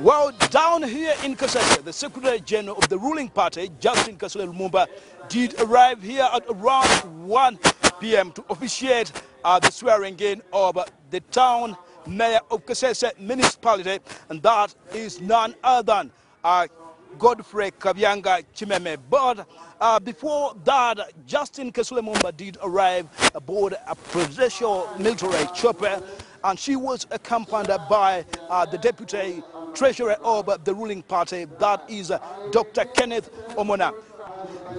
Well, down here in Kasese, the Secretary General of the ruling party, Justine Kasule Lumumba, did arrive here at around 1 p.m. to officiate uh, the swearing in of the town mayor of Kasese municipality, and that is none other than uh, Godfrey Kabyanga Chimeme. But uh, before that, Justine Kasule Lumumba did arrive aboard a presidential military chopper, and she was accompanied by uh, the deputy treasurer of the ruling party, that is uh, Dr. Kenneth Omona.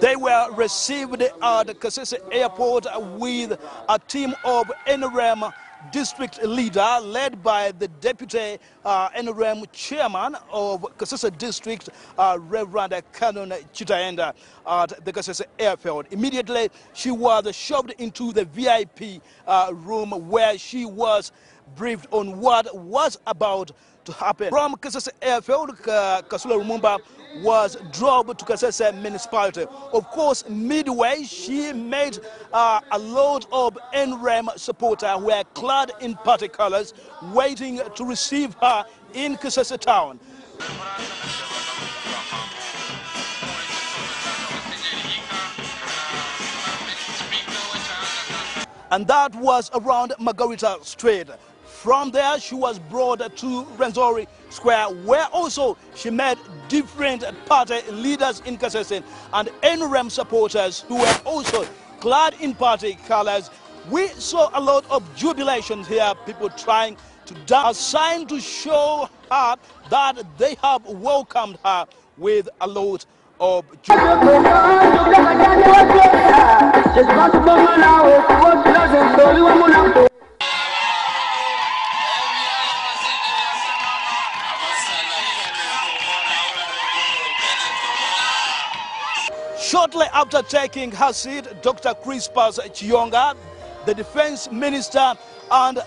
They were received at Kasese Airport with a team of NRM district leader led by the deputy uh, NRM chairman of Kasese district, uh, Reverend Canon Kitaghenda at the Kasese airfield. Immediately, she was shoved into the VIP uh, room where she was briefed on what was about to happen. From Kasese airfield, Kasule Lumumba was dropped to Kasese municipality. Of course, midway, she made uh, a load of NRM supporters who were clad in party colors, waiting to receive her in Kasese town. And that was around Margarita Street. From there, she was brought to Rwenzori Square, where also she met different party leaders in Kasese and NRM supporters who were also clad in party colors. We saw a lot of jubilation here, people trying to dance, a sign to show her that they have welcomed her with a lot of jubilation. Shortly after taking her seat, Dr. Crispus Kiyonga, the defense minister and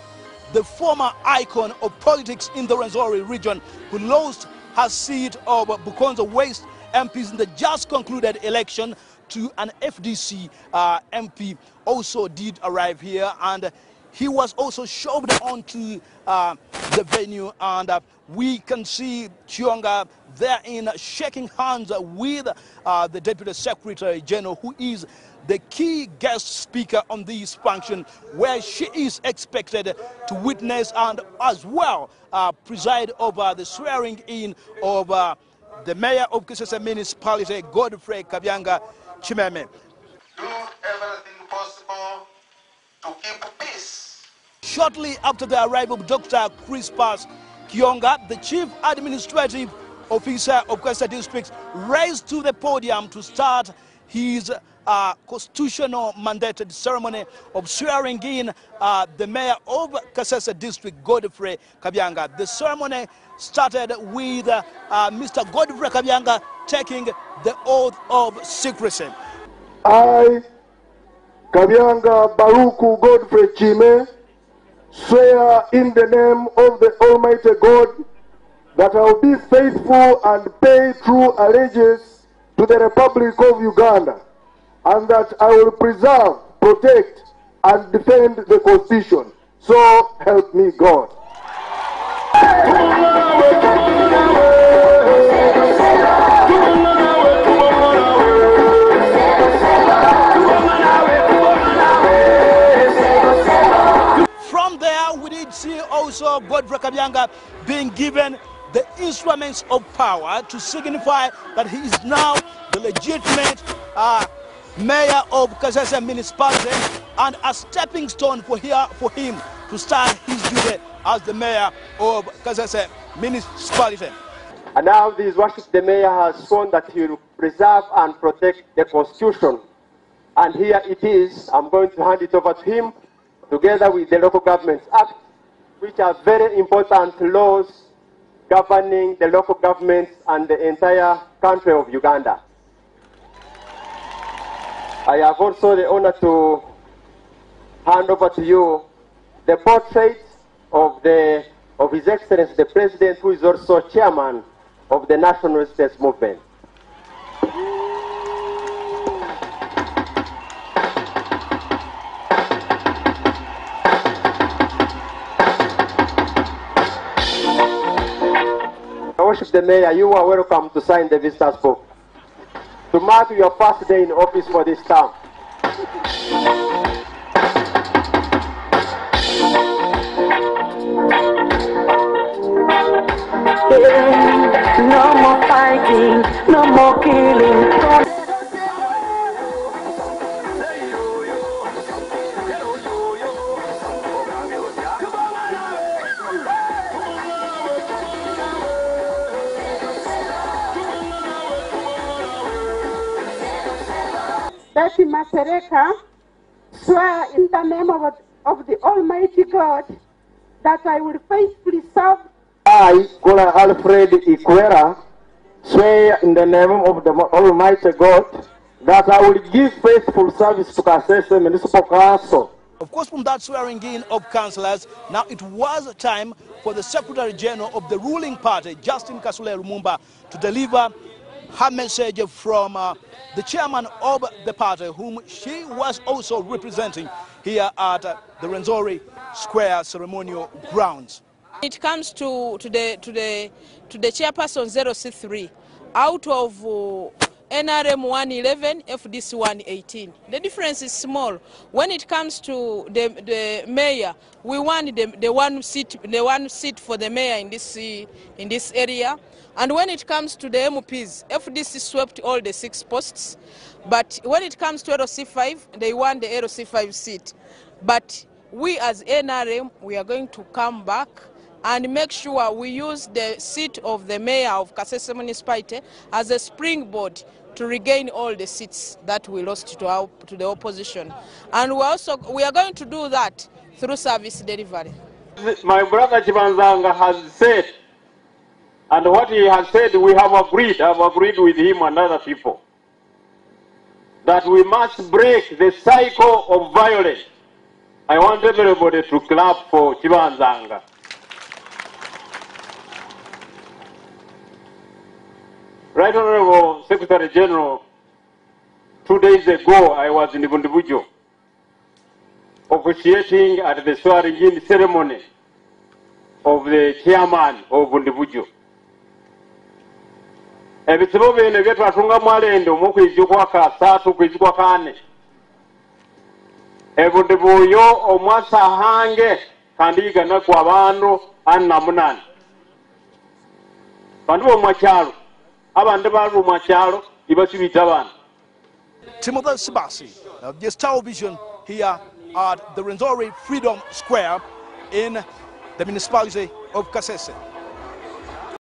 the former icon of politics in the Rwenzori region, who lost her seat of Bukonzo West MPs in the just concluded election to an FDC uh, MP, also did arrive here and he was also shoved onto uh, the venue and uh, we can see Kiyonga there in shaking hands with uh, the Deputy Secretary General who is the key guest speaker on this function where she is expected to witness and as well uh, preside over the swearing in of uh, the mayor of Kasese municipality, Godfrey Kabyanga Chimeme. Shortly after the arrival of Dr. Crispus Kiyonga, the chief administrative officer of Kasese district, raised to the podium to start his uh, constitutional mandated ceremony of swearing in uh, the mayor of Kasese district, Godfrey Kabyanga. The ceremony started with uh, Mr. Godfrey Kabyanga taking the oath of secrecy. I, Kabyanga Baruku Godfrey Kime, swear in the name of the Almighty God that I will be faithful and pay true allegiance to the Republic of Uganda, and that I will preserve, protect, and defend the Constitution. So help me God. Kabyanga being given the instruments of power to signify that he is now the legitimate uh, mayor of Kasese municipality and a stepping stone for, here, for him to start his duty as the mayor of Kasese municipality. And now this worship the mayor has sworn that he will preserve and protect the constitution. And here it is. I'm going to hand it over to him together with the Local Governments Act, which are very important laws governing the local governments and the entire country of Uganda. I have also the honor to hand over to you the portrait of, the, of His Excellency the President, who is also chairman of the National Resistance Movement. Worship the mayor, you are welcome to sign the visitors book to mark your first day in office for this term. No more fighting, no more killing. Betty Masereka swear in the name of, of the Almighty God that I will faithfully serve I, Kola Alfred Ikwera, swear in the name of the Almighty God that I will give faithful service to Kasese Municipal Council. Of course, from that swearing in of councillors, now it was time for the Secretary General of the ruling party, Justine Kasule Lumumba, to deliver her message from uh, the chairman of the party, whom she was also representing here at uh, the Rwenzori Square ceremonial grounds. It comes to, to, the, to, the, to the chairperson 0C3 out of uh, NRM 111, FDC 118. The difference is small. When it comes to the, the mayor, we want the, the, one seat, the one seat for the mayor in this, in this area. And when it comes to the MPs, FDC swept all the six posts. But when it comes to LC5, they want the LC5 seat. But we as NRM, we are going to come back and make sure we use the seat of the mayor of Kasese Municipality as a springboard to regain all the seats that we lost to, our, to the opposition. And we also we are going to do that through service delivery. My brother Chibanzanga has said, and what he has said, we have agreed, I have agreed with him and other people, that we must break the cycle of violence. I want everybody to clap for Chibanzanga. Right Honorable Secretary General, two days ago I was in Bundibujo officiating at the swearing-in ceremony of the chairman of Bundibujo. Ebisibo bino byetwatunga mwalendo mu okwiza okwaka asatu okwiza okwakaane ebundu buuyo omwasa ahange kandiyiga naku abantu ani namunani bandu bomwakyalo abandi bali bomwakyalo ibasibita abana Timothy Sibasi, uh, television here at the Rwenzori Freedom Square in the municipality of Kasese.